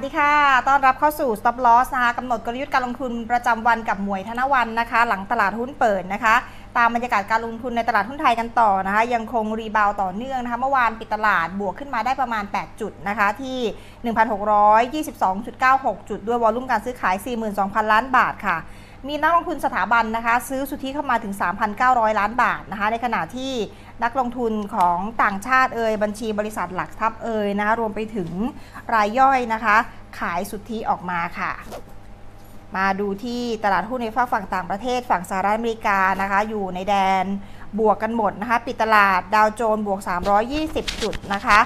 วัสดีค่ะ ต้อนรับเข้าสู่ Stop Loss นะคะกำหนดกลยุทธ์การลงทุนประจำวันกับหมวยธนวันนะคะ หลังตลาดหุ้นเปิดนะคะ ตามบรรยากาศการลงทุนในตลาดหุ้นไทยกันต่อนะคะ ยังคงรีบาวต่อเนื่องนะคะ เมื่อวานปิดตลาดบวกขึ้นมาได้ประมาณ 8 จุดนะคะ ที่ 1,622.96 จุด ด้วยวอลุ่มการซื้อขาย 42,000 ล้านบาทค่ะ มีนักลงทุนสถาบันนะคะ ซื้อสุทธิเข้ามาถึง 3,900 ล้านบาทนะคะ ในขณะที่ นักลงทุนของต่างชาติเอ่ยบัญชีบริษัทหลักทรัพย์เอ่ยนะคะรวมไปถึงรายย่อยนะคะ ขายสุทธิออกมาค่ะ มาดูที่ตลาดหุ้นในฝั่งฝั่งต่างประเทศ ฝั่งสหรัฐอเมริกานะคะ อยู่ในแดนบวกกันหมดนะคะ ปิดตลาดดาวโจนส์บวก 320 จุดนะคะ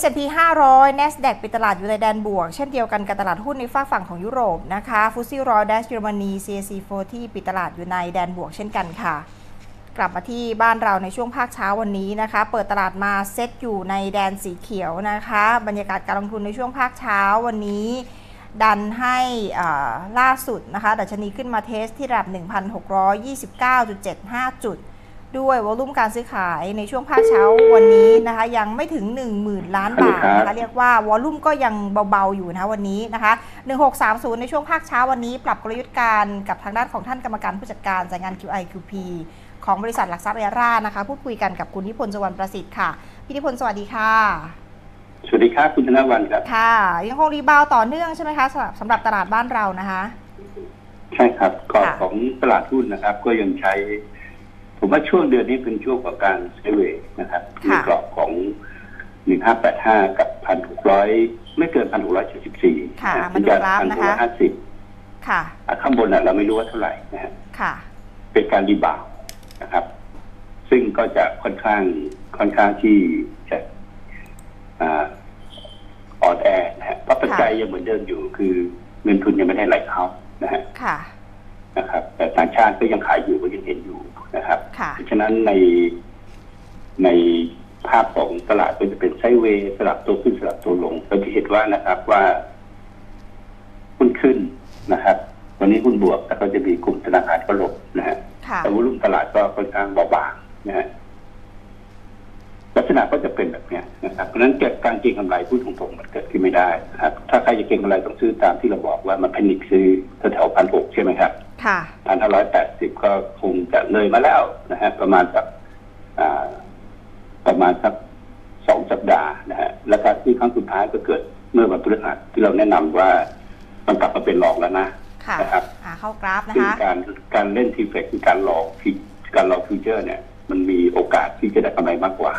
S&P 500 NASDAQ ปิดตลาดอยู่ในแดนบวก เช่นเดียวกันกับตลาดหุ้นในฝั่งฝั่งของยุโรปนะคะฟุตซี่รอยดัชเยอรมนี CAC 40 ปิดตลาดอยู่ในแดนบวกเช่นกันค่ะ กลับมาที่บ้านเราในช่วงภาคเช้าวันนี้นะคะ เปิดตลาดมาเซ็ตอยู่ในแดนสีเขียวนะคะ บรรยากาศการลงทุนในช่วงภาคเช้าวันนี้ ดันให้อ่าล่าสุดนะคะดัชนีขึ้นมาเทสที่ระดับ 1,629.75 จุด ด้วยวอลุ่มการซื้อขายในช่วงภาคเช้าวันนี้นะคะ ยังไม่ถึง 10,000 ล้านบาทนะคะเรียกว่าวอลุ่มก็ยังเบาๆอยู่นะคะวันนี้นะคะ 1630 ในช่วงภาคเช้าวันนี้ ปรับกลยุทธ์การกับทางด้านของท่านกรรมการผู้จัดการจ่ายงาน QI QP ของบริษัทหลักทรัพย์เอรานะคะ พูดคุยกันกับคุณนิพนธ์สวรรณประสิทธิ์ค่ะพี่นิพนธ์สวัสดีค่ะ สวัสดีครับคุณธนวันครับค่ะยังคงรีบาวต่อเนื่องใช่ไหมคะสำหรับสำหรับตลาดบ้านเรานะคะ ใช่ครับกรอบค่ะของตลาดหุ้นนะครับ ก็ยังใช้ ผมว่าช่วงเดือนนี้เป็นช่วงของการไซด์เวย์นะครับในกรอบของ1585กับ1,600ไม่เกิน1,674ค่ะนะมาดูกราฟนะคะ1,650ค่ะอะข้างบนน่ะเราไม่รู้ว่าเท่าไหร่นะฮะค่ะ เป็นการ rebound นะครับ ซึ่งก็จะค่อนข้างค่อนข้างที่จะอ่าอ่อนแอนะฮะเพราะปัจจัยยังเหมือนเดิมอยู่ คือเงินทุนยังไม่ได้ไหลเข้านะฮะค่ะนะครับ แต่ต่างชาติก็ยังขายอยู่ก็ยังเห็นอยู่นะครับค่ะเพราะฉะนั้นในในภาพของตลาดก็จะเป็น sideway สลับตัวขึ้นสลับตัวลงเราจะเห็นว่านะครับว่าหุ้นขึ้นนะครับ วันนี้หุ้นบวกแต่ก็จะมีกลุ่มธนาคารก็ลบนะฮะค่ะแต่วอลุ่มตลาดก็ค่อนข้างเบาบางนะฮะลักษณะก็จะเป็นแบบเนี้ยนะครับเพราะฉะนั้นเกิดการเก็งกำไรพูดตรงๆมันเกิดขึ้นไม่ได้นะครับ ถ้าใครจะเก็งกำไรต้องซื้อตามที่เราบอกว่ามันแพนิคซื้อแถวพันหกใช่ไหมครับค่ะพันห้าร้อยแปดสิบก็คงจะเลยมาแล้วนะฮะประมาณสักอ่าประมาณสักสองสัปดาห์นะฮะแล้วการที่ครั้งสุดท้ายก็เกิดเมื่อวันพฤหัสที่เราแนะนำว่ามันกลับมาเป็นรองแล้วนะ ค่ะนะครับอ่าเข้ากราฟนะซึ่งคะการการเล่นทีเฟกคือการหลอกฟิการหลอกฟิวเจอร์เนี่ย มันมีโอกาสที่จะได้กำไรมากกว่า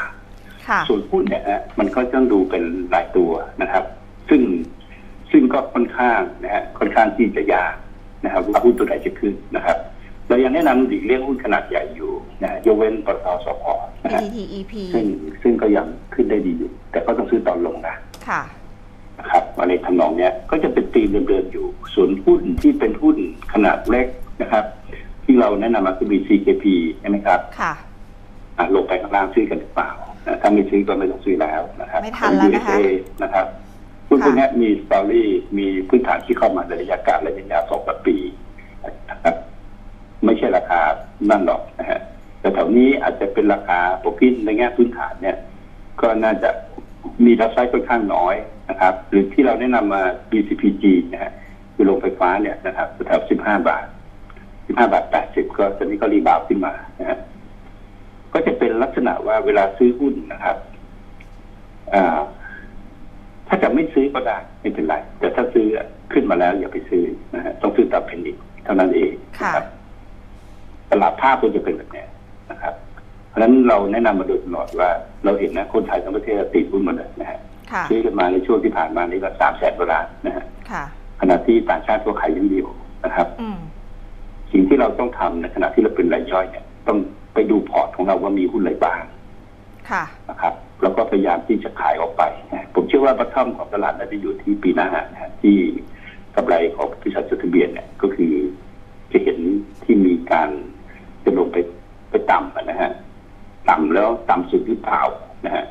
ค่ะ ส่วนหุ้นเนี่ยฮะมันก็ต้องดูเป็นรายตัวนะครับ ซึ่งซึ่งก็ค่อนข้างนะฮะค่อนข้างที่จะยากนะครับว่าหุ้นตัวไหนจะขึ้นนะครับเรายังแนะนำหลีกเลี่ยงหุ้นขนาดใหญ่อยู่นะยกเว้นปตทสพนะฮะ PTTEP ซึ่งซึ่งก็ยังขึ้นได้ดีอยู่ แต่ก็ต้องซื้อตอนลงนะค่ะ นะครับอะไรทำนองเนี้ยก็จะเป็นตีมเดิมๆอยู่ ส่วนหุ้นที่เป็นหุ้นขนาดเล็กนะครับ ที่เราแนะนำมาคือมี CKP ใช่ไหมครับค่ะอะลงไปข้างล่างซื้อกันหรือเปล่านะถ้าไม่ซื้อก็ไม่ต้องซื้อแล้วนะครับไม่ทันแล้วนะคะ USA นะครับหุ้นพวกเนี้ยมีสตอรี่มีพื้นฐานที่เข้ามาในระยะกลางระยะยาวสองปีนะครับ ไม่ใช่ราคานั่นหรอกนะฮะแต่แถวนี้อาจจะเป็นราคาปกติในแง่พื้นฐานเนี่ย ก็น่าจะ มี upside ค่อนข้างน้อยนะครับ หรือที่เราแนะนำมา BCPG นะฮะคือโรงไฟฟ้าเนี่ยนะครับแถว15บาท15บาท80ก็ตอนนี้ก็ rebound ขึ้นมานะฮะก็จะเป็นลักษณะว่าเวลาซื้อหุ้นนะครับอ่าถ้าจะไม่ซื้อก็ได้ไม่เป็นไร แต่ถ้าซื้อขึ้นมาแล้วอย่าไปซื้อนะฮะต้องซื้อตามเพนดิเท่านั้นเองนะครับตลาดภาพก็จะเป็นแบบเนี้ยนะครับ เพราะฉะนั้นเราแนะนำมาโดยตลอดว่าเราเห็นนะคนไทยทั้งประเทศติดหุ้นหมดเลยนะฮะค่ะซื้อกันมาในช่วงที่ผ่านมานี่ก็สามแสนกว่าล้านนะฮะค่ะขณะที่ต่างชาติก็ขายอย่างเดียวนะครับอืมสิ่งที่เราต้องทำในขณะที่เราเป็นรายย่อยเนี่ย ต้องไปดูพอร์ตของเราว่ามีหุ้นอะไรบ้างค่ะนะครับแล้วก็พยายามที่จะขายออกไปนะผมเชื่อว่าบัตทอมของตลาดน่าจะอยู่ที่ปีหน้านะฮะที่กำไรของบริษัทจดทะเบียนเนี่ยก็คือจะเห็นที่มีการจะลงไปไปต่ำอะนะฮะ ต่ำแล้วต่ำสุดหรือเปล่านะฮะ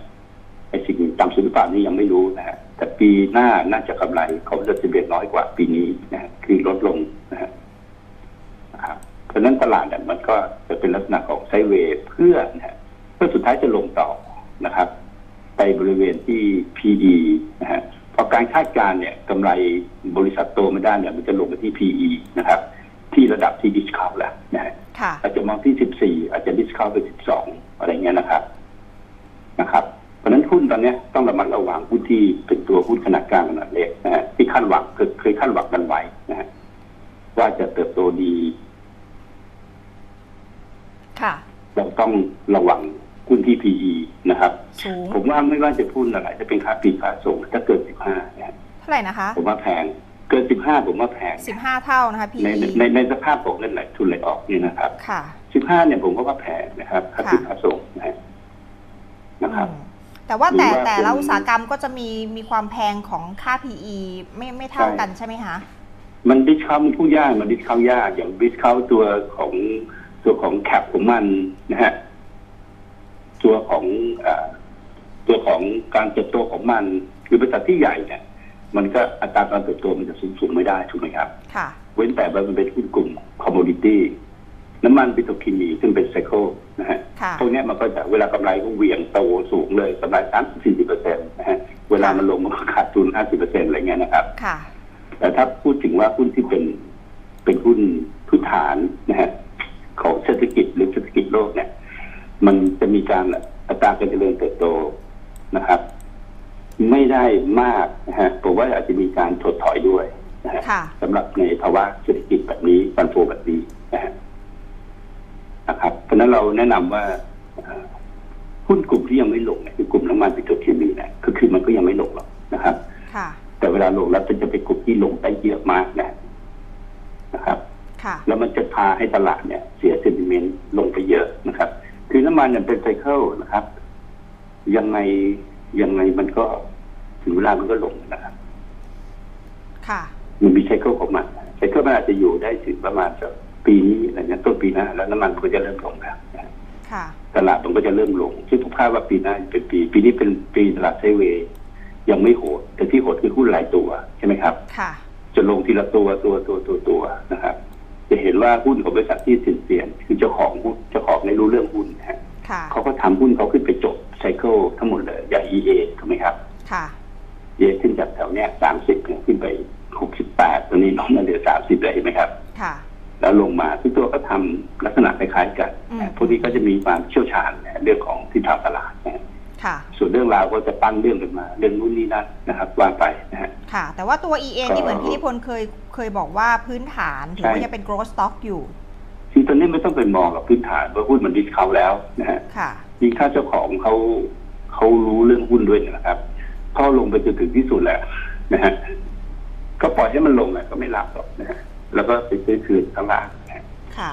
ไอ้สิ่งต่ำสุดหรือเปล่านี่ยังไม่รู้นะฮะแต่ปีหน้าน่าจะกำไรเของจดทะเบียนน้อยกว่าปีนี้นะฮะคือลดลงนะฮะนะครับเพราะนั้นตลาดเนี่ยมันก็จะเป็นลักษณะของไซเวย์เพื่อนะฮะเพื่อสุดท้ายจะลงต่อนะครับ ไปบริเวณที่ PE นะฮะพอการคาดการณ์เนี่ยกำไรบริษัทโตไม่ได้เนี่ยมันจะลงไปที่ PE นะครับ ที่ระดับที่ดิสคาวแล้วนะฮะค่ะอาจจะมองที่14อาจจะดิสคาวไป12อะไรเงี้ยนะครับนะครับ เพราะฉะนั้นหุ้นตอนเนี้ยต้องระมัดระวังหุ้นที่เป็นตัวหุ้นขนาดกลางขนาดเล็กนะฮะที่คาดหวังเคยเคยคาดหวังกันไว้นะฮะว่าจะเติบโตดีค่ะเราต้องระวังหุ้นที่ PE นะครับสูงผมว่าไม่ว่าจะพูดอะไรจะเป็นค่าปีค่าส่งถ้าเกิน15นะฮะเท่าไหร่นะคะ ผมว่าแพง เกิน15ผมว่าแพง15เท่านะคะใน PE ในในสภาพของเงินไหลทุนไหลออกเนี่ยนะครับค่ะ15เนี่ยผมก็ว่าแพงนะครับค่าปีค่ะค่าส่งนะฮะนะครับอืมแต่ว่าแต่หรือว่าแต่ละเป็นอุตสาหกรรมก็จะมีมีความแพงของค่า PE ไม่ไม่เท่าใช่กันใช่ไหมคะมัน discount มันพูดยากมัน discount ยากอย่าง discount ตัวของตัวของ cap ของมันนะฮะตัวของอาตัวของการเติบโตของมัน คือบริษัทที่ใหญ่เนี่ย มันก็อัตราการเติบโตมันจะสูงสูงไม่ได้ถูกไหมครับ ค่ะ เว้นแต่ว่ามันเป็นหุ้นกลุ่ม commodity น้ำมันปิโตรเคมีซึ่งเป็น cycleนะฮะค่ะพวกเนี้ยมันก็จะเวลากำไรก็เหวี่ยงโตสูงเลยกำไรสามสี่สิบเปอร์เซ็นต์นะฮะเวลามันลงมันก็ขาดทุนห้าสิบเปอร์เซ็นต์อะไรเงี้ยนะครับค่ะแต่ถ้าพูดถึงว่าหุ้นที่เป็นเป็นหุ้นพื้นฐานนะฮะของเศรษฐกิจหรือเศรษฐกิจโลกเนี่ย มันจะมีการอัตราการเจริญเติบโตนะครับ ไม่ได้มากนะฮะผมว่าอาจจะมีการถดถอยด้วยนะฮะค่ะสำหรับในภาวะเศรษฐกิจแบบนี้ฟันโฟแบบนี้นะฮะนะครับเพราะฉะนั้นเราแนะนำว่าเอ่อหุ้นกลุ่มที่ยังไม่ลงเนี่ยคือกลุ่มน้ำมันปิโตรเคมีเนี่ยก็คือมันก็ยังไม่ลงหรอกนะครับ ค่ะแต่เวลาลงแล้วมันจะเป็นกลุ่มที่ลงได้เยอะมากนะนะครับ ค่ะ แล้วมันจะพาให้ตลาดเนี่ยเสียเซนติเมนต์ลงไปเยอะนะครับ คือน้ำมันเนี่ยเป็นไซเคิลนะครับ ยังไงยังไงมันก็ ถึงเวลามันก็ลงนะครับ ค่ะมันมีไซเคิลของมันไซเคิลมันอาจจะอยู่ได้ถึงประมาณสักปีนี้อะไรเงี้ยต้นปีหน้าแล้วน้ำมันก็จะเริ่มลงแล้วนะค่ะตลาดมันก็จะเริ่มลง ซึ่งผมคาดว่าปีหน้าเป็นปี ปีนี้เป็นปีตลาดไซด์เวย์ยังไม่โหด แต่ที่โหดคือหุ้นหลายตัวใช่ไหมครับ ค่ะจะลงทีละตัวตัวตัวตัวตัวนะครับ จะเห็นว่าหุ้นของบริษัทที่สินเสียนคือเจ้าของหุ้นเจ้าของไม่รู้เรื่องหุ้นนะฮะค่ะเขาก็ทำหุ้นเขาขึ้นไปจบไซเคิลทั้งหมดเลยอย่าง EA ถูกไหมครับ ค่ะ EA ขึ้นจากแถวเนี้ยสามสิบขึ้นไปหกสิบแปดตอนนี้น้องมาเหลือสามสิบเลยเห็นไหมครับค่ะแล้วลงมาทุกตัวก็ทำลักษณะคล้ายๆกันอืมพวกนี้ก็จะมีความเชี่ยวชาญนะเรื่องของทิศทางตลาดนะฮะค่ะส่วนเรื่องราวก็จะปั้นเรื่องกันมา เรื่องนู้นนี่นั่นนะครับว่าไปนะฮะค่ะ แต่ว่าตัว EA นี่เหมือนพี่นิพนธ์เคยเคยบอกว่าพื้นฐานถือว่าใช่ยังเป็น growth stock อยู่คือตอนนี้ไม่ต้องไปมองกับพื้นฐานว่าหุ้นมันดิสเขาแล้วนะฮะค่ะยิ่งถ้าเจ้าของเขาเขารู้เรื่องหุ้นด้วยนะครับ เขาลงไปจนถึงที่สุดแล้วนะฮะก็ปล่อยให้มันลงแหละก็ไม่หลับหรอกนะฮะแล้วก็ไปซื้อคืนข้างล่างนะฮะค่ะ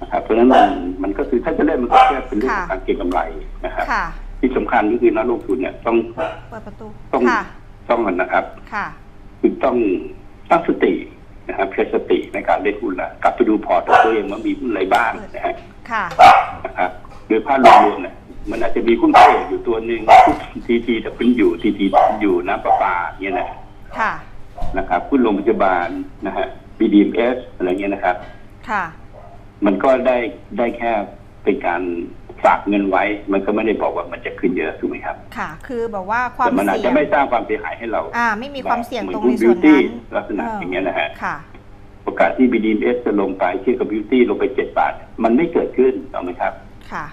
นะครับเพราะฉะนั้นมันมันก็คือถ้าจะเล่นมันก็แค่เป็นเรื่องของค่ะการเก็งกำไรนะครับค่ะ ที่สำคัญก็คือนักลงทุนเนี่ยต้องเปิดประตูต้องค่ะต้องมันนะครับค่ะ คือต้องตั้งสตินะครับใช้สติในการเล่นหุ้นละกลับไปดูพอร์ตของตัวเองว่ามีหุ้นอะไรบ้างนะฮะค่ะนะครับโดยภาพรวมๆเนี่ย มันอาจจะมีหุ้นพระเอกอยู่ตัวหนึ่งหุ้นทีทีแต่เป็นอยู่ทีทีอยู่น้ำประปาเนี่ยนะค่ะนะครับหุ้นโรงพยาบาลนะฮะ BDMs อะไรเงี้ยนะครับ ค่ะ มันก็ได้ได้แค่เป็นการฝากเงินไว้ มันก็ไม่ได้บอกว่ามันจะขึ้นเยอะถูกไหมครับ ค่ะ คือแบบว่าความแต่มันอาจเสี่จะยงไม่สร้างความเสียหายให้เรา อ่า ไม่มีความเสี่ยงตรงเหมืในอนส่วน beauty นั้นลักษณะอย่างเงี้ยนะฮะ ค่ะโอกาสที่ BDMs จะลงไปเทียบกับ beauty ลงไปเจ็ดบาท มันไม่เกิดขึ้นถูกไหมครับ ค่ะ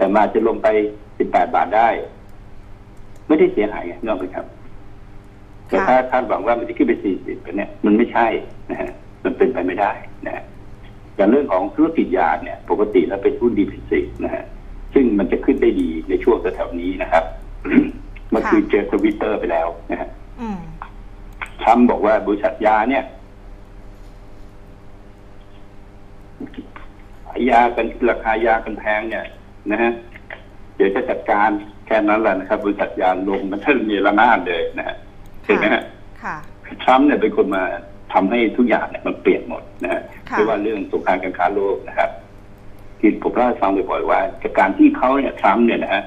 แต่มาจะลงไป 18 บาทได้ ไม่ได้เสียหายไงนกออกไหมครับ แต่ถ้าคาดหวังว่ามันจะขึ้นไป 40เนี่ย มันไม่ใช่นะฮะมันเป็นไปไม่ได้นะฮะอย่างเรื่องของธุรกิจยาเนี่ย ปกติแล้วเป็นหุ้นดีพิเศษนะฮะซึ่งมันจะขึ้นได้ดีในช่วงแถวๆนี้นะครับมันคือเจอทวิตเตอร์ไปแล้วนะฮะอืมทรัมป์บอกว่าบริษัทยาเนี่ยขายยากันราคายากันแพงเนี่ย นะฮะเดี๋ยวจะจัดการแค่นั้นแหละนะครับ บริษัทยาลงมันท่านมีระนาดเลยนะฮะเห็นไหมฮะค่ะทรัมป์เนี่ยเป็นคนมาทำให้ทุกอย่างเนี่ยมันเปลี่ยนหมดนะฮะค่ะไม่ว่าเรื่องสงครามการค้าโลกนะครับที่ผมเล่าให้ฟังบ่อยๆว่าจากการที่เขาเนี่ยทรัมป์เนี่ยนะฮะ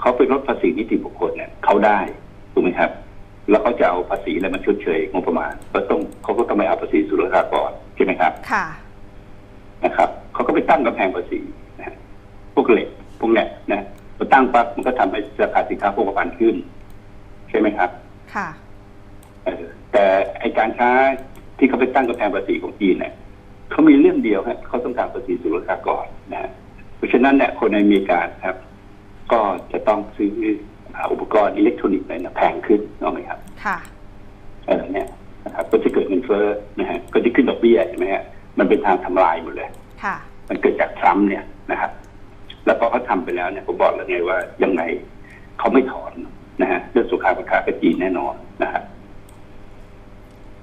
เขาไปลดภาษีนิติบุคคลเนี่ยเขาได้ถูกไหมครับ แล้วเขาจะเอาภาษีอะไรมาชดเชยงบประมาณก็ต้องเขาก็ต้องไปเอาภาษีสุรกากรใช่ไหมครับ ค่ะนะครับเขาก็ไปตั้งกำแพงภาษีนะฮะ พวกเหล็กพวกเนี้ยนะพอตั้งปั๊บมันก็ทำให้ราคาสินค้าโภคภัณฑ์ขึ้น ใช่ไหมครับ ค่ะเออแต่ไอการค้าที่เขาไปตั้งกำแพงภาษีของจีนเนี่ยเขามีเรื่องเดียวฮะเขาต้องการภาษีสุลกากรนะฮะเพราะฉะนั้นเนี่ยคนในอเมริกาครับ ก็จะต้องซื้ออ่าอุปกรณ์อิเล็กทรอนิกส์อะไรเนี่ยแพงขึ้นถูกไหมครับ ค่ะเออเนี่ยนะครับก็จะเกิดเงินเฟ้อนะฮะก็จะขึ้นดอกเบี้ยใช่ไหมฮะมันเป็นทางทำลายหมดเลย ค่ะ มันเกิดจากทรัมป์เนี่ยนะครับ แล้วพอเขาทำไปแล้วเนี่ยผมบอกแล้วไงว่ายังไงเขาไม่ถอนนะฮะเรื่องสุขาประค้ากับจีนแน่นอนนะครับ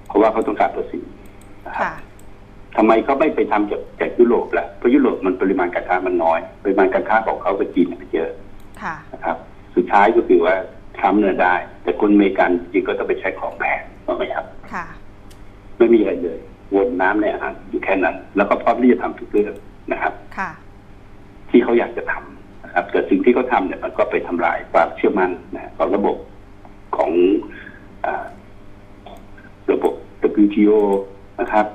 เพราะว่าเขาต้องการภาษีนะครับค่ะทำไมเขาไม่ไปทำจากจากยุโรปล่ะเพราะยุโรปมันปริมาณการค้ามันน้อย ปริมาณการค้าของเขากับจีนเนี่ยมันเยอะค่ะนะครับ สุดท้ายก็คือว่าทรัมป์เนี่ยได้ แต่คนอเมริกันจริงก็ต้องไปใช้ของแพงถูกไหมครับค่ะไม่มีอะไรเลยวนน้ำในอาหารอยู่แค่นั้น แล้วก็พร้อมที่จะทำทุกเรื่องนะครับค่ะ ที่เขาอยากจะทำนะครับแต่สิ่งที่เขาทำเนี่ยมันก็ไปทำลายความเชื่อมั่นนะของระบบของอาระบบ WTO นะครับ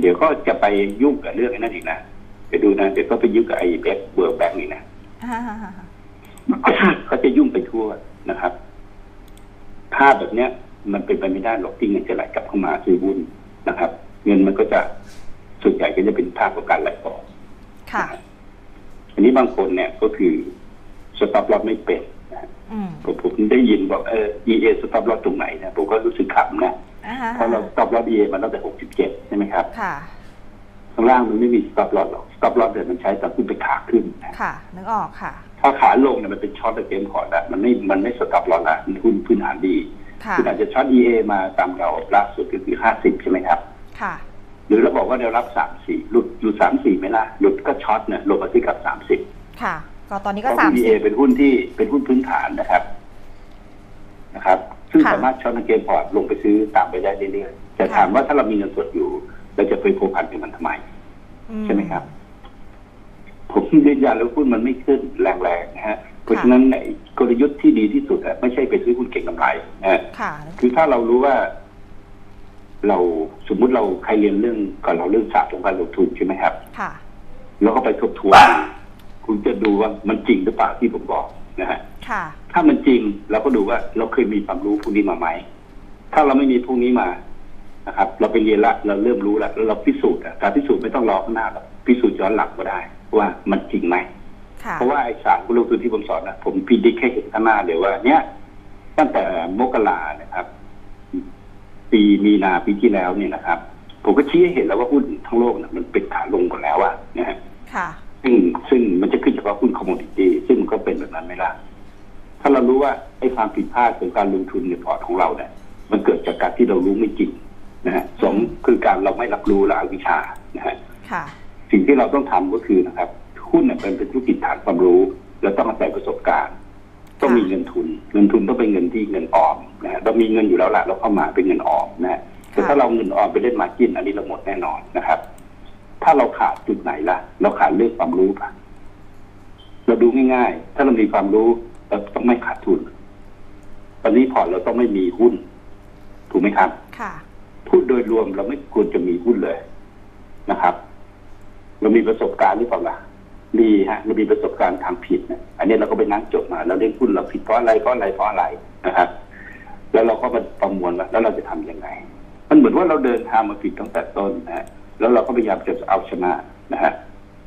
เดี๋ยวก็จะไปยุ่งกับเรื่องไอ้นั่นอีกนะไปดูนะเดี๋ยวก็ไปยุ่งกับไอ้แบ k เวิร์แบงนี่นะเขาจะยุ่งไปทั่วนะครับภาพแบบเนี้ย มันเป็นไปไม่ได้หรอกที่เงินจะไหลกลับเข้ามาซื้อหุ้นนะครับ เงินมันก็จะส่วนใหญ่ก็จะเป็นภาพของการไหลออกค่ะ อันนี้บางคนเนี่ยก็คือstop loss ไม่เป็นนะฮะอืมผมผมได้ยินบอกเออ EA stop loss ตรงไหนนะผมก็รู้สึกขำนะอ่าฮะเพราะเรา stop loss EA มันตั้งแต่67ใช่ไหมครับค่ะข้างล่างมันไม่มี stop loss หรอก stop loss เดี๋ยวมันใช้ตอนขึ้นไปขาขึ้นนะค่ะนึกออกค่ะ ถ้าขาลงเนี่ยมันเป็น short against port แล้วมันไม่มันไม่ stop loss ละมันหุ้นพื้นฐานดีค่ะคุณอาจจะ short EA มาตามเราล่าสุดก็คือ50ใช่ไหมครับ ค่ะ หรือเราบอกว่าแนวรับ34หลุดอยู่34ไหมล่ะหลุดก็ short เนี่ยลงมาที่กับ30ค่ะ ก็ตอนนี้เพก็ราะสาหุ้มนสิ EA บเป็นหุ้นที่เป็นหุ้นพื้นฐานนะครับนะครับ ซึ่งค่ะสามารถช็อตเกมพอร์ตลงไปซื้อตามไปได้เรื่อยๆแต่ค่ะถามว่าถ้าเรามีเงินสดอยู่ เราจะไปโผพันกับมันทำไม ใช่ไหมครับ ผมยืนยันแล้วหุ้นมันไม่ขึ้นแรงๆนะฮะเพราะฉะนั้นไอ้กลยุทธ์ที่ดีที่สุดอะไม่ใช่ไปซื้อหุ้นเก่งกำไรนะฮะค่ะคือถ้าเรารู้ว่า เราสมมุติเราใครเรียนเรื่องก่อนเราเรื่องศาสตร์ของการลงทุนใช่ไหมครับ ค่ะเราก็ไปทบทวนคุณจะดูว่ามันจริงหรือเปล่าที่ผมบอกนะฮะค่ะ ถ้ามันจริงเราก็ดูว่าเราเคยมีความรู้พวกนี้มาไหมถ้าเราไม่มีพวกนี้มานะครับ เราไปเรียนละเราเริ่มรู้ละแล้วเราพิสูจน์อะการพิสูจน์ไม่ต้องรอข้างหน้าหรอกพิสูจน์ย้อนหลังก็ได้ ว่ามันจริงไหมค่ะเพราะว่าไอ้สารกุลงทุนที่ผมสอนนะผมพิจิตรแค่เห็นข้างหน้าเดี๋ยวว่า เนี้ยตั้งแต่มกรานะครับ ปีมีนาปีที่แล้วเนี่ยนะครับ ผมก็ชี้ให้เห็นแล้วว่าหุ้นทั้งโลกนะมันเป็นขาลงหมดแล้วอะนะฮะค่ะซึ่งซึ่งมันจะขึ้นเฉพาะหุ้น commodity ซึ่งมันก็เป็นแบบนั้นไหมล่ะถ้าเรารู้ว่าไอ้ความผิดพลาดของการลงทุนในพอร์ตของเราเนี่ยมันเกิดจากการที่เรารู้ไม่จริงนะฮะสองคือการเราไม่รับรู้และอวิชชานะฮะค่ะสิ่งที่เราต้องทำก็คือนะครับหุ้นเนี่ยเป็นเป็นธุรกิจฐานความรู้ แล้วต้องอาศัยประสบการณ์ ต้องมีเงินทุน เงินทุนต้องเป็นเงินที่เงินออมนะฮะเรามีเงินอยู่แล้วละเราเข้ามาเป็นเงินออมนะฮะแต่ถ้าเราเงินออมไปเล่นมาร์จิ้นอันนี้เราหมดแน่นอนนะครับ ถ้าเราขาดจุดไหนล่ะ เราขาดเรื่องความรู้ป่ะเราดูง่ายๆ ถ้าเรามีความรู้เราต้องไม่ขาดทุน ตอนนี้พอร์ตเราต้องไม่มีหุ้น ถูกไหมครับ ค่ะพูดโดยรวมเราไม่ควรจะมีหุ้นเลยนะครับ เรามีประสบการณ์หรือเปล่าล่ะ มีฮะเรามีประสบการณ์ทำผิดนะอันนี้เราก็ไปนั่งจดมาเราเล่นหุ้นเราผิดเพราะอะไรเพราะอะไรเพราะอะไรนะครับ แล้วเราก็มาประมวลว่าแล้วเราจะทำยังไง มันเหมือนว่าเราเดินทางมาผิดตั้งแต่ต้นนะฮะแล้วเราก็พยายามจะเอาชนะนะฮะ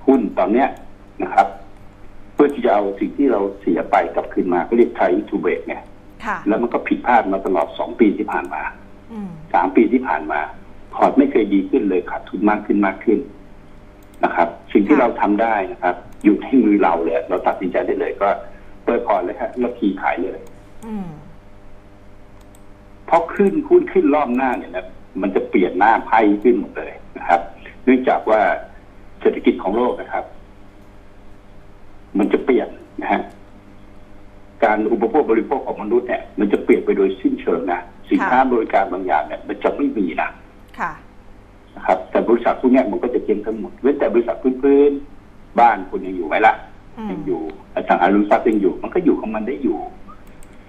หุ้นตอนเนี้ยนะครับ เพื่อที่จะเอาสิ่งที่เราเสียไปกลับคืนมาก็เรียกไททูเบกเนี่ยค่ะแล้วมันก็ผิดพลาดมาตลอดสองปีที่ผ่านมาอืมสามปีที่ผ่านมาพอร์ตไม่เคยดีขึ้นเลยขาดทุนมากขึ้นมากขึ้น นะครับ สิ่งที่ค่ะเราทำได้นะครับ อยู่ที่มือเราเลยเราตัดสินใจได้เลยก็เปิดพอร์ตเลยครับแล้วขี่ขายเลยอืมเพราะขึ้นหุ้นขึ้นรอบหน้าเนี่ยนะมันจะเปลี่ยนหน้าไพ่ขึ้นหมดเลยนะครับ เนื่องจากว่าเศรษฐกิจของโลกนะครับ มันจะเปลี่ยนนะฮะการอุปโภคบริโภคของมนุษย์เนี่ยมันจะเปลี่ยนไปโดยสิ้นเชิงนะสินค้าบริการบางอย่างเนี่ยมันจะไม่มีนะค่ะ นะครับ แต่บริษัทพวกเนี้ยมันก็จะเจ๊งทั้งหมดเว้นแต่บริษัทพื้นๆบ้านคุณยังอยู่ไหมล่ะอืมยังอยู่อสังหาริมทรัพย์ยังอยู่ มันก็อยู่ของมันได้อยู่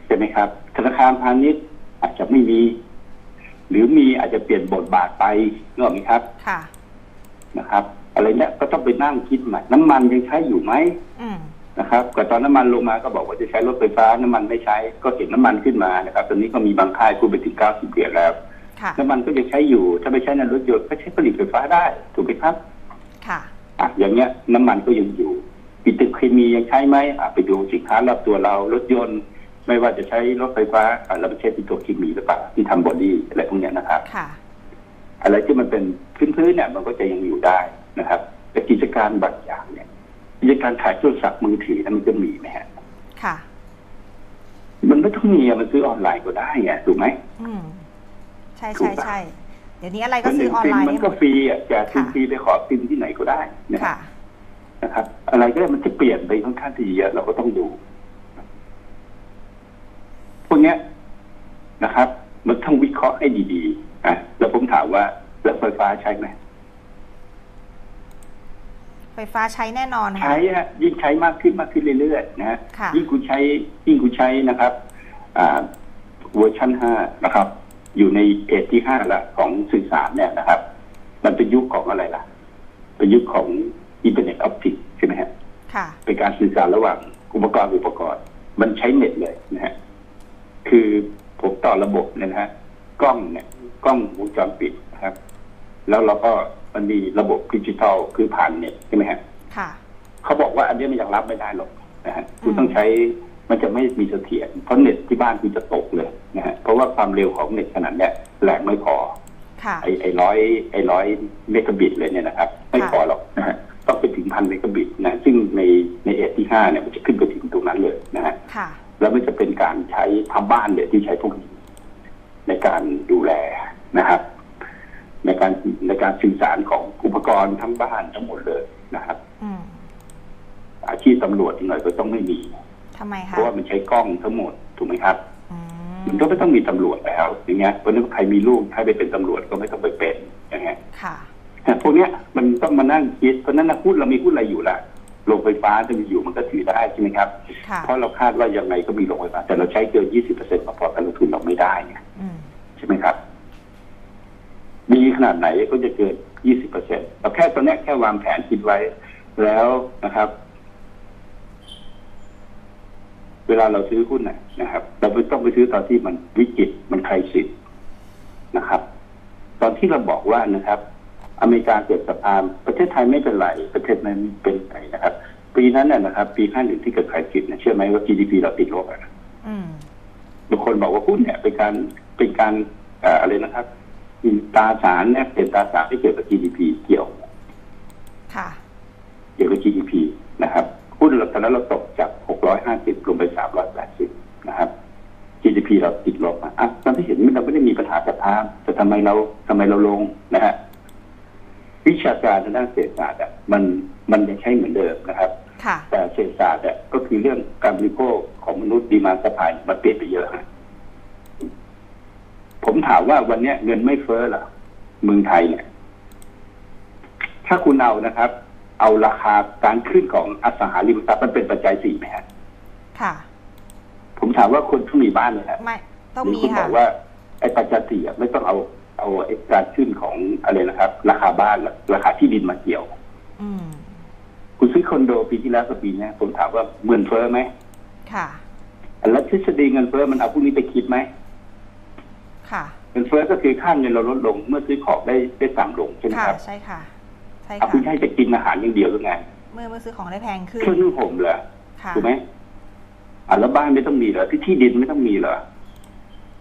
ใช่ไหมครับ ธนาคารพาณิชย์อาจจะไม่มี หรือมีอาจจะเปลี่ยนบทบาทไปนึกออกไหมครับค่ะนะครับ อะไรเนี้ยก็ต้องไปนั่งคิดใหม่น้ำมันยังใช้อยู่ไหมอืมนะครับก่อนตอนน้ำมันลงมาก็บอกว่าจะใช้รถไฟฟ้า น้ำมันไม่ใช้ ก็เห็นน้ำมันขึ้นมานะครับ ตอนนี้ก็มีบางค่ายพูดไปถึง90เหรียญแล้วค่ะ น้ำมันก็จะใช้อยู่ ถ้าไม่ใช้ในรถยนต์ก็ใช้ผลิตไฟฟ้าได้ ถูกไหมครับ ค่ะอะอย่างเงี้ยน้ำมันก็ยังอยู่ปิโตรเคมียังใช้ไหมอะไปดูสินค้ารอบตัวเรารถยนต์ ไม่ว่าจะใช้รถไฟฟ้าอะเราไปใช้ปิโตรเคมีหรือเปล่าที่ทำบอดี้อะไรพวกเนี้ยนะครับค่ะ อะไรที่มันเป็นพื้นๆเนี่ยมันก็จะยังอยู่ได้นะครับ แต่กิจการบางอย่างเนี่ยกิจการขายโทรศัพท์มือถือนั้นมันจะมีไหมฮะค่ะ มันไม่ต้องมีอะมันซื้อออนไลน์ก็ได้ไงถูกไหมอืมใช่ถูใช่กปะใช่เดี๋ยวนี้อะไรก็ซื้อออนไลน์มันได้หก็มดฟรีอะแจกซิมค่ะฟรีไปขอซิมที่ไหนก็ได้นะค่ะนะครับ อะไรก็ได้มันจะเปลี่ยนไปค่อนข้างที่เยอะเราก็ต้องดูพวกเนี้ยนะครับ มันต้องวิเคราะห์ให้ดีๆอะแล้วผมถามว่าแล้วไฟฟ้าใช้ไหมไฟฟ้าใช้แน่นอนค่ะใช้ฮะยิ่งใช้มากขึ้นมากขึ้นเรื่อยๆนะฮะค่ะยิ่งคุณใช้ยิ่งคุณใช้นะครับ อ่าเวอร์ชันห้านะครับ อยู่ในเอทที่ห้าละของสื่อสารเนี่ยนะครับ มันเป็นยุคของอะไรล่ะ เป็นยุคของ Internet of Things ใช่ไหมฮะค่ะเป็นการสื่อสารระหว่างอุปกรณ์อุปกรณ์ มันใช้เน็ตเลยนะฮะคือผมต่อระบบเนี่ยนะฮะกล้องเนี่ยกล้องวงจรปิดนะครับ แล้วเราก็มันมีระบบดิจิทัลคือผ่านเน็ตใช่ไหมฮะค่ะเขาบอกว่าอันนี้มันยังรับไม่ได้หรอกนะฮะคุณอืมต้องใช้ มันจะไม่มีเสถียรเพราะเน็ตที่บ้านคุณจะตกเลยนะฮะเพราะว่าความเร็วของเน็ตขนาดเนี้ยแรงไม่พอค่ะไอ้ไอ้ร้อยไอ้ร้อยเมกะบิตเลยเนี่ยนะครับ ไม่ค่ะพอหรอกนะฮะต้องไปถึงพันเมกะบิตนะซึ่งในในเอทที่ห้าเนี่ยมันจะขึ้นไปถึงตรงนั้นเลยนะฮะค่ะแล้วมันจะเป็นการใช้ทำบ้านเลยที่ใช้พวกนี้ในการดูแลนะครับ ในการในการสื่อสารของอุปกรณ์ทั้งบ้านทั้งหมดเลยนะครับอืมอาชีพตำรวจหน่อยก็ต้องไม่มี ทำไมเพคะราะว่ามันใช้กล้องทั้งหมดถูกไหมครับอืมมันก็ไม่ต้องมีตำรวจแล้วอย่างเงี้ยเพราะฉะนั้นใครมีลูกใครไปเป็นตำรวจก็ไม่ต้องไปเป็นอย่างเงี้ยค่ะแต่พวกเนี้ยมันต้องมานั่งคิดเพราะฉะนั้นนะพูดเรามีพูดอะไรอยู่ล่ะโรงไฟฟ้าจะมีอยู่มันก็ถือได้ใช่ไหมครับค่ะเพราะเราคาดว่ายังไงก็มีโรงไฟฟ้า แต่เราใช้เกิน 20%มาพอการลงทุนเราไม่ได้เนี่ยอืมใช่ไหมครับดีขนาดไหนก็จะเกิน 20%เราแค่ตอนเนี้ยแค่วางแผนคิดไว้ แล้วนะครับ เวลาเราซื้อหุ้นนะนะครับ เราไม่ต้องไปซื้อตอนที่มันวิกฤตมันใครสิทธิ์นะครับ ตอนที่เราบอกว่านะครับ อเมริกาเกิดสภาพประเทศไทยไม่เป็นไรประเทศนั้นเป็นไรนะครับ ปีนั้นน่ะนะครับ ปีห้าหนึ่งที่เกิดไครสิสเนี่ยเชื่อไหมว่า GDP เราติดลบอะอืมบางคนบอกว่าหุ้นเนี่ยเป็นการเป็นการเอ่ออะไรนะครับตราสารเนี่ยเป็นตราสารที่เกี่ยวกับ GDP เกี่ยว ค่ะ เกี่ยวกับ GDP นะครับหุ้นเราตอนนั้นเราต ทำไมเราทำไมเราลงนะฮะวิชาการทางด้านเศรษฐศาสตร์อะมันมันยังใช้เหมือนเดิมนะครับค่ะแต่เศรษฐศาสตร์อะก็คือเรื่องการบริโภคของมนุษย์ดีมาสปายมันเปลี่ยนไปเยอะฮะผมถามว่าวันเนี้ยเงินไม่เฟ้อเหรอเมืองไทยเนี่ย ถ้าคุณเอานะครับ เอาราคาการขึ้นของอสังหาริมทรัพย์มันเป็นปัจจัยสี่ไหมฮะค่ะ ผมถามว่าคนที่มีบ้านเนี่ยฮะไม่ ต้องหรือมีคุณบค่ะอกว่า ไอ้ปัจจัยสี่อะไม่ต้องเอาเอาไอ้การขึ้นของอะไรนะครับ ราคาบ้านราคาที่ดินมาเกี่ยวอืมคุณซื้อคอนโดปีที่แล้วกับปีเนี้ยผมถามว่าเงินเฟ้อไหมค่ะแล้วทฤษฎีเงินเฟ้อมันเอาพวกนี้ไปคิดไหมค่ะเงินเฟ้อก็คือค่าเงินเราลดลงเมื่อซื้อของได้ได้ต่ำลงใช่ไหมค่ะครับใช่ค่ะใช่เอาค่ะคุณให้จะกินอาหารอย่างเดียวหรือไงเมื่อเมื่อซื้อของได้แพงขึ้นเครื่องนุ่งห่มเหรอค่ะถูกไหมอะแล้วบ้านไม่ต้องมีเหรอที่ที่ดินไม่ต้องมีเหรอ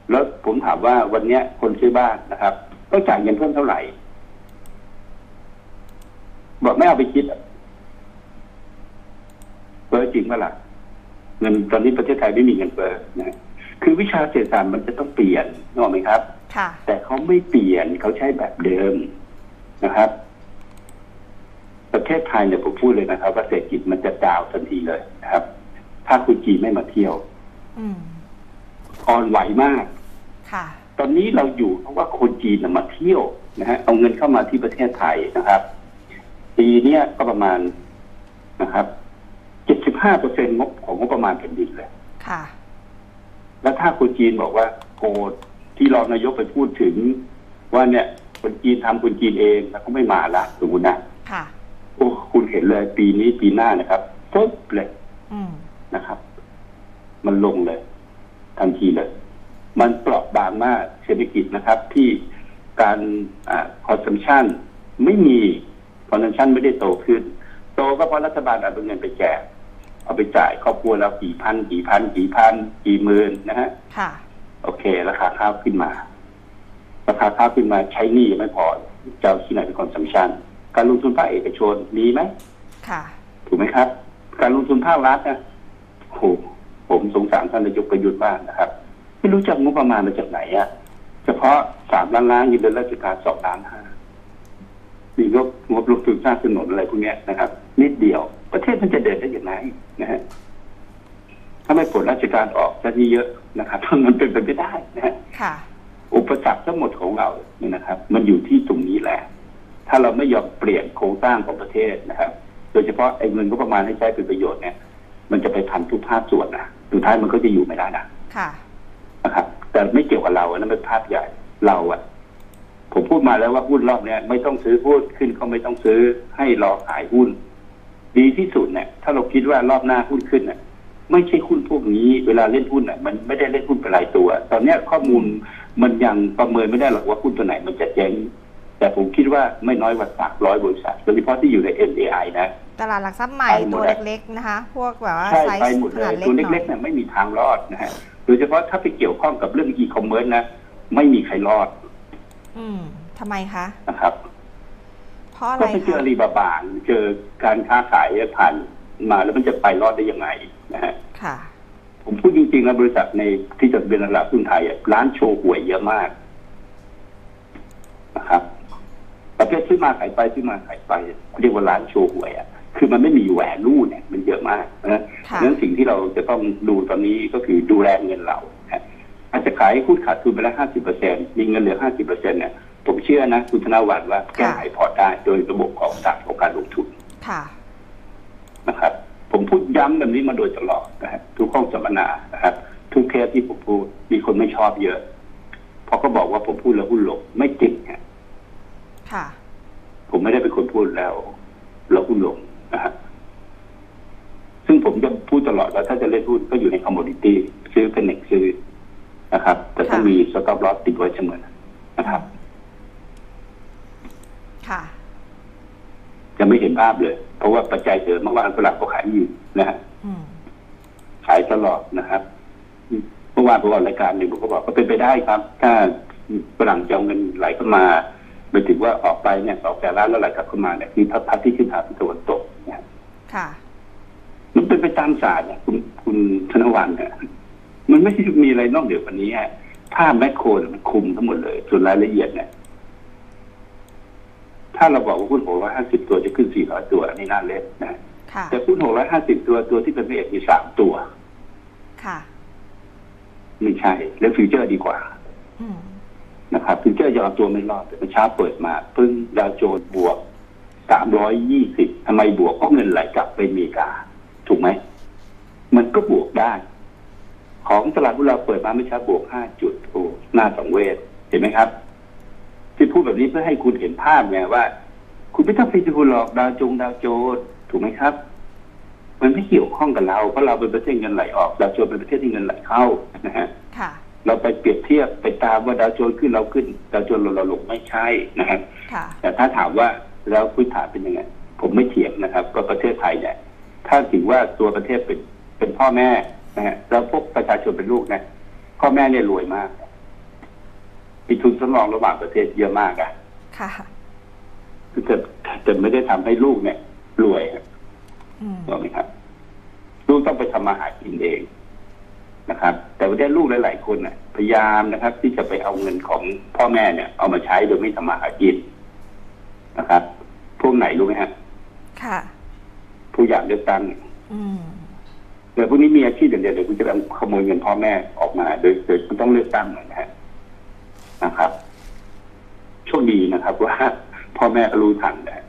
แล้วผมถามว่าวันเนี้ยคนซื้อบ้านนะครับต้องจ่ายเงินเพิ่มเท่าไหร่ บอกไม่เอาไปคิดอะเฟ้อจริงเมื่อล่ะเงินตอนนี้ประเทศไทยไม่มีเงินเฟ้อนะคือวิชาเศรษฐศาสตร์มันจะต้องเปลี่ยนนึกออกไหมครับ ค่ะ แต่เขาไม่เปลี่ยนเขาใช้แบบเดิมนะครับ ประเทศไทยเนี่ยผมพูดเลยนะครับ ว่าเศรษฐกิจมันจะดาวน์ทันทีเลยนะครับ ถ้าคุณจีนไม่มาเที่ยว อืม อ่อนไหวมาก ค่ะ ตอนนี้เราอยู่เพราะว่าคนจีนน่ะมาเที่ยวนะฮะเอาเงินเข้ามาที่ประเทศไทยนะครับ ปีเนี้ยก็ประมาณนะครับเจ็ดสิบห้าเปอร์เซ็นงบของงบประมาณแผ่นดินเลย ค่ะ แล้วถ้าคนจีนบอกว่าโกรธที่รองนายกไปพูดถึง ว่าเนี่ยคนจีนทำคนจีนเองแล้วก็ไม่มาละสมมตินะค่ะโอ้คุณเห็นเลยปีนี้ปีหน้านะครับปุ๊บเลยอืมนะครับ มันลงเลย ทันทีเลย มันเปราะบางมากเศรษฐกิจนะครับ ที่การอ่า consumption ไม่มี consumption ไม่ได้โตขึ้น โตก็เพราะรัฐบาลเอาเงินไปแจกเอาไปจ่ายครอบครัวเรากี่พันกี่พันกี่พันกี่หมื่นนะฮะค่ะ โอเค ราคาข้าวขึ้นมา ราคาข้าวขึ้นมาใช้หนี้ยังไม่พอจะเอาที่ไหนเป็น consumption การลงทุนภาคเอกชนมีไหมค่ะ ถูกไหมครับ การลงทุนภาครัฐนะโห ผมสงสารท่านนายกประยุทธ์มากนะครับ ไม่รู้จักงบประมาณมาจากไหนอะเฉพาะสามล้านล้านเงินเดือนราชการสองล้านห้ามีงบงบลงทุนสร้างถนนอะไรพวกเนี้ยนะครับ นิดเดียว ประเทศมันจะเดินได้อย่างไรนะฮะถ้าไม่ปลดราชการออกซะนี่เยอะนะครับมันเป็นไปไม่ได้นะฮะค่ะอุปสรรคทั้งหมดของเราเนี่ยนะครับ มันอยู่ที่ตรงนี้แหละ ถ้าเราไม่ยอมเปลี่ยนโครงสร้างของประเทศนะครับ โดยเฉพาะไอ้เงินก็ประมาณให้ใช้เป็นประโยชน์เนี่ย มันจะไปพันทุกภาคส่วนนะ สุดท้ายมันก็จะอยู่ไม่ได้นะค่ะนะครับ แต่ไม่เกี่ยวกับเราอันนั้นเป็นภาพใหญ่เราอะผมพูดมาแล้วว่าหุ้นรอบเนี้ยไม่ต้องซื้อหุ้นขึ้นก็ไม่ต้องซื้อให้รอขายหุ้น ดีที่สุดเนี่ย ถ้าเราคิดว่ารอบหน้าหุ้นขึ้นเนี่ยไม่ใช่หุ้นพวกนี้ เวลาเล่นหุ้นอะ มันไม่ได้เล่นหุ้นเป็นรายตัว ตอนเนี้ยข้อมูลมันยังประเมินไม่ได้หรอกว่าหุ้นตัวไหนมันจะเจ๊งแต่ผมคิดว่าไม่น้อยกว่าสามร้อยบริษัทโดยเฉพาะที่อยู่ใน MAI นะ ตลาดหลักทรัพย์ใหม่ไปหมดตัวแล้วเล็กๆนะคะ พวกแบบว่าใช่ไซไปส์หมดขเลนาดยเล็กตัวหน่เล็อกยๆเนี่ยไม่มีทางรอดนะฮะโดยเฉพาะถ้าไปเกี่ยวข้องกับเรื่องอีคอมเมิร์ซนะไม่มีใครรอด อืมทำไมคะนะครับเพราะอะไรก็ไปเจอคะอาลีบาบาเจอการค้าขายผ่านมาแล้วมันจะไปรอดได้ยังไงนะฮะค่ะ ผมพูดจริงๆนะบริษัทในที่จดทะเบียนตลาดหุ้นไทยอะร้านโชห่วยเยอะมากนะครับประเภทซื้อมาขายไปซื้อมาขายไปเรียกว่าร้านโชห่วยอะ คือมันไม่มีแหวนรูเนี่ยมันเยอะมากนะค่ะดังนั้นสิ่งที่เราจะต้องดูตอนนี้ก็คือดูแลเงินเรานะอาจจะขายหุ้นขาดทุนไปแล้วห้าสิบเปอร์เซ็นมีเงินเหลือห้าสิบเปอร์เซ็นเนี่ยผมเชื่อนะคุณธนวัฒน์ว่าแก้ไขพอร์ตได้โดยระบบของศาสตร์ของการลงทุนค่ะนะครับ ผมพูดย้ำแบบนี้มาโดยตลอดนะฮะทุกห้องสัมมนานะครับทุกเคสที่ผมพูดมีคนไม่ชอบเยอะ เพราะก็บอกว่าผมพูดแล้วหุ้นลงไม่จริงฮะค่ะ ผมไม่ได้เป็นคนพูดแล้วเราหุ้นลง นะฮะซึ่งผมจะพูดตลอดว่าถ้าจะเล่นหุ้นก็อยู่ใน commodity ซื้อเป็นเน็กซื้อนะครับ แต่ต้องค่ะมี stop loss ติดไว้เสมอนะครับ ค่ะ จะไม่เห็นภาพเลย เพราะว่าปัจจัยเสริมเมื่อวานฝรั่งก็ขายอยู่นะฮะอืมขายตลอดนะครับเมื่อวานผมออกรายการหนึ่งผมก็บอกก็เป็นไปได้ครับ ถ้าฝรั่งจะเอาเงินไหลเข้ามาไปถึงว่าออกไปเนี่ยสองแสนล้านแล้วไหลกลับเข้ามาเนี่ยคือพัดที่ขึ้นหาที่ตะวันตกเนี่ย ค่ะ มันเป็นไปตามศาสตร์เนี่ยคุณคุณธนวันเนี่ยมันไม่ใช่มีอะไรนอกเหนือกว่านี้ฮะภาพแมคโครเนี่ยมันคุมทั้งหมดเลย ส่วนรายละเอียดเนี่ยถ้าเราบอกว่าหุ้นหกร้อยห้าสิบตัวจะขึ้นสี่ร้อยตัวอันนี้น่าเล่นนะค่ะแต่หุ้นหกร้อยห้าสิบตัวตัวที่เป็นพระเอกมีสามตัว ค่ะไม่ใช่ แล้ว future ดีกว่าอืมนะครับ future ยอมตัวไม่รอดแต่เมื่อเช้าเปิดมาเพิ่งดาวโจนส์บวก สามร้อยยี่สิบทำไมบวกเพราะเงินไหลกลับไปอเมริกา ถูกไหม มันก็บวกได้ ของตลาดหุ้นเราเปิดมาเมื่อเช้าบวกห้าจุดโอ้หน้าสังเวชเห็นไหมครับ ที่พูดแบบนี้เพื่อให้คุณเห็นภาพไงว่า คุณไม่ต้องไปดูหรอกดาวจงดาวโจนส์ถูกไหมครับ มันไม่เกี่ยวข้องกับเราเพราะเราเป็นประเทศเงินไหลออกดาวโจนส์เป็นประเทศที่เงินไหลเข้านะฮะค่ะเราไปเปรียบเทียบไปตามว่าดาวโจนส์ขึ้นเราขึ้น ดาวโจนส์ลงเราลงไม่ใช่นะครับค่ะแต่ถ้าถามว่า แล้วพื้นฐานเป็นยังไง ผมไม่เถียงนะครับก็ประเทศไทยเนี่ยถ้าถือว่าตัวประเทศเป็นเป็นพ่อแม่นะฮะแล้วพวกประชาชนเป็นลูกนะพ่อแม่เนี่ยรวยมากมีทุนสำรองระหว่างประเทศเยอะมากอะค่ะแต่แต่ไม่ได้ทำให้ลูกเนี่ย รวยครับอืมถูกไหมครับ ลูกต้องไปทำมาหากินเองนะครับ แต่ประเทศลูกหลาย ๆ คนน่ะ พยายามนะครับ ที่จะไปเอาเงินของพ่อแม่เนี่ย เอามาใช้โดยไม่ทำมาหากิน นะครับพวกไหนรู้ไหมฮะค่ะ ผู้อยากเลือกตั้งอืมเดี๋ยวพวกนี้มีอาชีพอย่างเดียวเดี๋ยวคุณจะไปขโมยเงินพ่อแม่ออกมา โดยโดยคุณต้องเลือกตั้งนะฮะนะครับโชคดีนะครับว่าพ่อแม่ก็รู้ทันนะ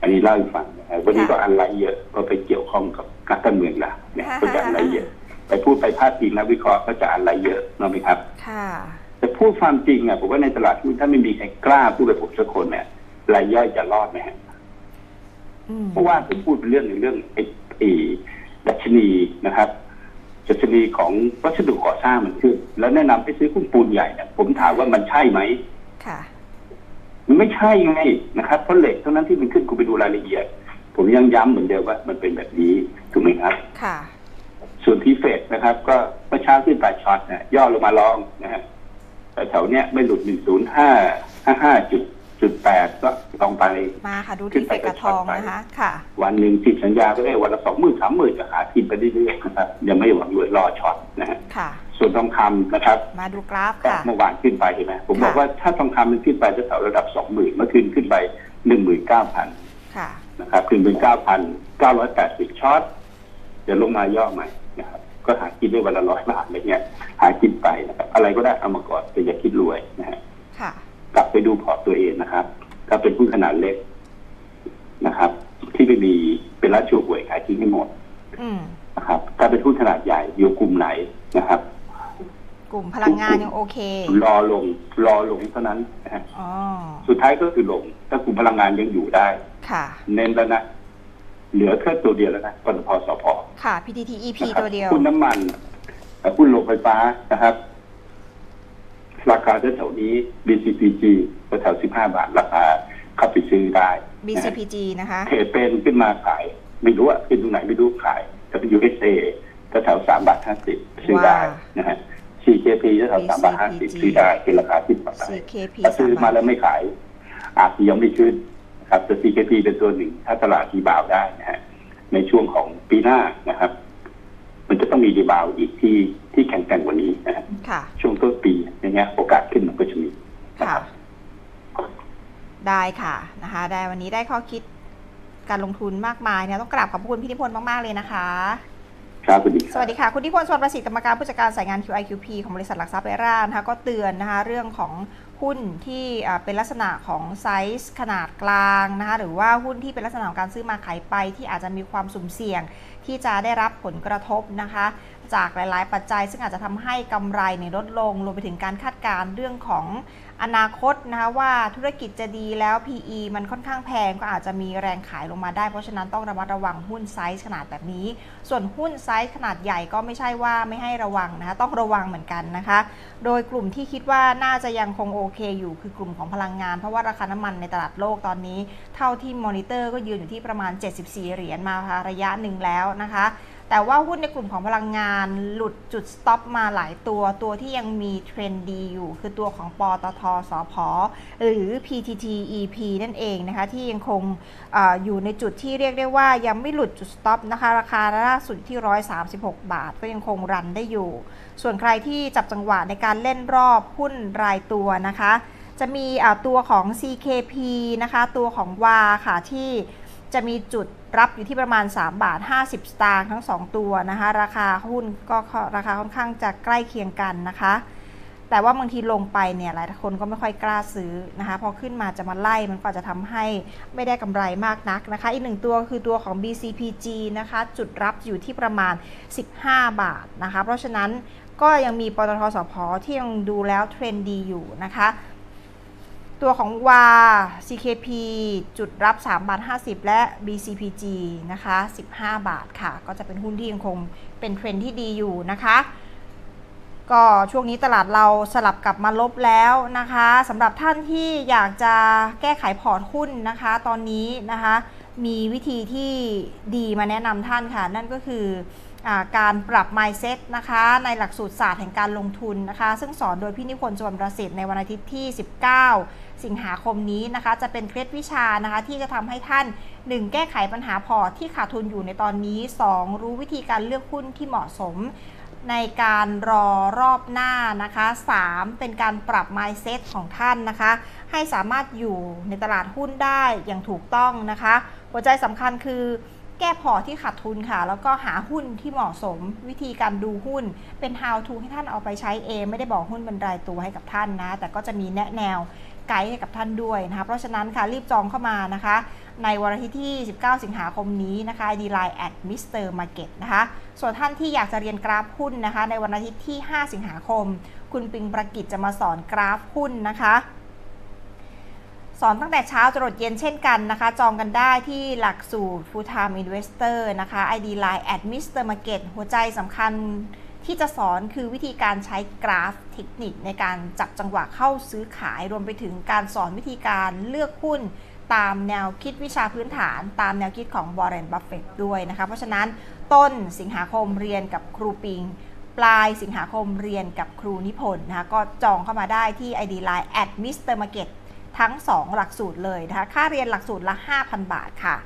อันนี้เล่าให้ฟังนะครับวันนี้ก็อันไรเยอะก็ไปเกี่ยวข้องกับนักการเมืองละเนี่ยก็จะอันไรเยอะ ไปพูดไปพาดพิงนักวิเคราะห์ก็จะอันไรเยอะเนาะไหมครับ ค่ะ แต่พูดความจริงอะผมว่าในตลาดหุ้นถ้าไม่มีใครกล้าพูดแบบผมสักคนเนี่ยรายย่อยจะรอดไหมฮะอืมเพราะว่าผมพูดเป็นเรื่องในงเรื่องไอ้ไอ้ดัชนีนะครับดัชนีของวัสดุก่อสร้างมันขึ้น แล้วแนะนำไปซื้อหุ้นปูนใหญ่เนี่ยผมถามว่ามันใช่ไหมค่ะมันไม่ใช่ไงนะครับเพราะเหล็กเท่านั้นที่มันขึ้นคุณไปดูรายละเอียด ผมยังย้ำเหมือนเดิมว่ามันเป็นแบบนี้ถูกไหมครับ ค่ะ ส่วนทีเฟกนะครับ ก็เมื่อเช้าขึ้นไปช็อตนะย่อลงมาลองนะฮะ แต่แถวเนี้ยไม่หลุดหนึ่งศูนย์ห้าห้าห้าจุดจุดแปดก็ลองไปมาค่ะดูที่เฟกกระทองนะคะค่ะ วันหนึ่งติดสัญญาก็ได้วันละสองหมื่นสามหมื่นจะหากินไปเรื่อยๆนะครับยังไม่หวังรวยรอช็อตนะฮะค่ะ ส่วนทองคำนะครับ มาดูกราฟก็ค่ะเมื่อวานขึ้นไปเห็นไหมผมบอกค่ะว่าถ้าทองคำมันขึ้นไปจะแถวระดับสองหมื่นเมื่อคืนขึ้นไปหนึ่งหมื่นเก้าพันค่ะนะครับถึงเป็นเก้าพันเก้าร้อยแปดสิบช็อตเดี๋ยวลงมาย่อใหม่นะครับ ก็หากินได้วันละร้อยบาทอะไรเงี้ย หากินไปนะครับอะไรก็ได้เอามาก่อนแต่อย่าคิดรวยนะฮะค่ะกลับไปดูพอร์ตตัวเองนะครับ ถ้าเป็นหุ้นขนาดเล็กนะครับ ที่ไม่มีเป็นร้านชัวร์หวยขายทิ้งให้หมดอืมนะครับ ถ้าเป็นหุ้นขนาดใหญ่อยู่กลุ่มไหนนะครับกลุ่มพลังงานยังโอเค รอลงรอลงเท่านั้นนะฮะอ๋อสุดท้ายก็คือลง ถ้ากลุ่มพลังงานยังอยู่ได้ ค่ะ เน้นแล้วนะ เหลือแค่ตัวเดียวแล้วนะปตทสพค่ะ PTT EP นะครับตัวเดียวหุ้นน้ำมันเอ่อหุ้นโรงไฟฟ้านะครับ ราคาแถวๆนี้ BCPG แถว15บาท ราคาเข้าไปซื้อได้นะฮะ BCPG นะคะเทรดเป็นขึ้นมาขาย ไม่รู้ว่าขึ้นตรงไหนไม่รู้ขายแต่เป็น USA แถวๆ3บาท50ซื้อได้ว้านะฮะ CKP แถว3บาท BCPG 50ซื้อได้เป็นราคาที่ปลอดภัย CKP ถ้าซื้อสามมาบาทแล้วไม่ขาย อาจจะยังไม่ขึ้นนะ ครับแต่ CKP เป็นตัวหนึ่งถ้าตลาดรีบาวด์ได้นะฮะในช่วงของปีหน้านะครับ มันจะต้องมี rebound อีกที่ที่แข็งแกร่งกว่านี้นะฮะค่ะ ช่วงต้นปีอย่างเงี้ยโอกาสขึ้นมันก็จะมีนะค่ะครับได้ค่ะนะคะ ได้วันนี้ได้ข้อคิดการลงทุนมากมายเนี่ยต้องกราบขอบพระคุณพี่นิพนธ์มาก ๆ เลยนะคะครับสวัสดีครับสวัสดีค่ะ คุณนิพนธ์สุวรรณประสิทธิ์กรรมการผู้จัดการสายงาน QIQP ของบริษัทหลักทรัพย์ไอร่านะคะก็เตือนนะคะเรื่องของ หุ้นที่เป็นลักษณะของไซส์ขนาดกลางนะคะหรือว่าหุ้นที่เป็นลักษณะของการซื้อมาขายไปที่อาจจะมีความสุ่มเสี่ยง ที่จะได้รับผลกระทบนะคะ จากหลาย ๆ ปัจจัย ซึ่งอาจจะทำให้กำไรในลดลงรวมไปถึงการคาดการณ์เรื่องของ อนาคตนะคะว่าธุรกิจจะดีแล้ว PE มันค่อนข้างแพงก็อาจจะมีแรงขายลงมาได้ เพราะฉะนั้นต้องระมัดระวังหุ้นไซส์ขนาดแบบนี้ ส่วนหุ้นไซส์ขนาดใหญ่ก็ไม่ใช่ว่าไม่ให้ระวังนะคะต้องระวังเหมือนกันนะคะ โดยกลุ่มที่คิดว่าน่าจะยังคงโอเคอยู่คือกลุ่มของพลังงาน เพราะว่าราคาน้ำมันในตลาดโลกตอนนี้ เท่าที่มอนิเตอร์ก็ยืนอยู่ที่ประมาณ 74 เหรียญมาระยะหนึ่งแล้วนะคะ แต่ว่าหุ้นในกลุ่มของพลังงานหลุดจุด stop มาหลายตัว ตัวที่ยังมีเทรนด์ดีอยู่ คือตัวของปตท.สผ.หรือ PTT EP นั่นเองนะคะ ที่ยังคงออยู่ในจุดที่เรียกได้ว่ายังไม่หลุดจุด stop นะคะ ราคาล่าสุดที่ 136 บาท ก็ยังคงรันได้อยู่ ส่วนใครที่จับจังหวะในการเล่นรอบหุ้นรายตัวนะคะ จะมีตัวของ CKP นะคะ ตัวของวาค่ะที่ จะมีจุดรับอยู่ที่ประมาณ 3 บาท 50 สตางค์ทั้ง 2 ตัวนะคะ ราคาหุ้นก็ราคาค่อนข้างจะใกล้เคียงกันนะคะ แต่ว่าบางทีลงไปเนี่ยหลายคนก็ไม่ค่อยกล้าซื้อนะคะ พอขึ้นมาจะมาไล่มันก็จจะทำให้ไม่ได้กำไรมากนักนะคะ อีกหนึ่งตัวคือตัวของ BCPG นะคะ จุดรับอยู่ที่ประมาณ 15 บาทนะคะ เพราะฉะนั้นก็ยังมีปตทสพที่ยังดูแล้วเทรนด์ดีอยู่นะคะ ตัวของวา CKP จุดรับ 3 บาท 50 และ BCPG นะคะ 15 บาทค่ะ ก็จะเป็นหุ้นที่ยังคงเป็นเทรนที่ดีอยู่นะคะ ก็ช่วงนี้ตลาดเราสลับกลับมาลบแล้วนะคะสำหรับท่านที่อยากจะแก้ไขพอร์ตหุ้นนะคะ ตอนนี้นะคะมีวิธีที่ดีมาแนะนำท่านค่ะ นั่นก็คือการปรับ mindset นะคะ ในหลักสูตรศาสตร์แห่งการลงทุนนะคะ ซึ่งสอนโดยพี่นิพนธ์สุวรรณประสิทธิ์ในวันอาทิตย์ที่ 19 สิงหาคมนี้นะคะ จะเป็นเคล็ดวิชานะคะ ที่จะทำให้ท่าน 1. แก้ไขปัญหาพอร์ตที่ขาดทุนอยู่ในตอนนี้ 2. รู้วิธีการเลือกหุ้นที่เหมาะสมในการรอรอบหน้านะคะ 3. เป็นการปรับ mindset ของท่านนะคะ ให้สามารถอยู่ในตลาดหุ้นได้อย่างถูกต้องนะคะ หัวใจสำคัญคือแก้พอที่ขาดทุนค่ะ แล้วก็หาหุ้นที่เหมาะสม วิธีการดูหุ้นเป็น how to ให้ท่านเอาไปใช้เอง ไม่ได้บอกหุ้นเป็นรายตัวให้กับท่านนะ แต่ก็จะมีแนะแนว ไกด์ให้กับท่านด้วยนะคะ เพราะฉะนั้นค่ะรีบจองเข้ามานะคะ ในวันอาทิตย์ที่ 19 สิงหาคมนี้นะคะ ID Line at Mr. Market นะคะ ส่วนท่านที่อยากจะเรียนกราฟหุ้นนะคะ ในวันอาทิตย์ที่ 5 สิงหาคม คุณปิงประกิจจะมาสอนกราฟหุ้นนะคะสอนตั้งแต่เช้าจรดเย็นเช่นกันนะคะ จองกันได้ที่หลักสูตร Full Time Investor นะคะ ID Line at Mr. Market หัวใจสำคัญ ที่จะสอนคือวิธีการใช้กราฟเทคนิคในการจับจังหวะเข้าซื้อขายรวมไปถึงการสอนวิธีการเลือกหุ้นตามแนวคิดวิชาพื้นฐานตามแนวคิดของบร r รนบัฟเฟตด้วยนะคะ เพราะฉะนั้นต้นสิงหาคมเรียนกับครูปิง ปลายสิงหาคมเรียนกับครูนิพนธ์นะคะก็จองเข้ามาได้ที่ ID Line at Mr. Market ทั้ง 2 หลักสูตรเลยนะคะค่าเรียนหลักสูตรละ 5,000 บาทค่ะ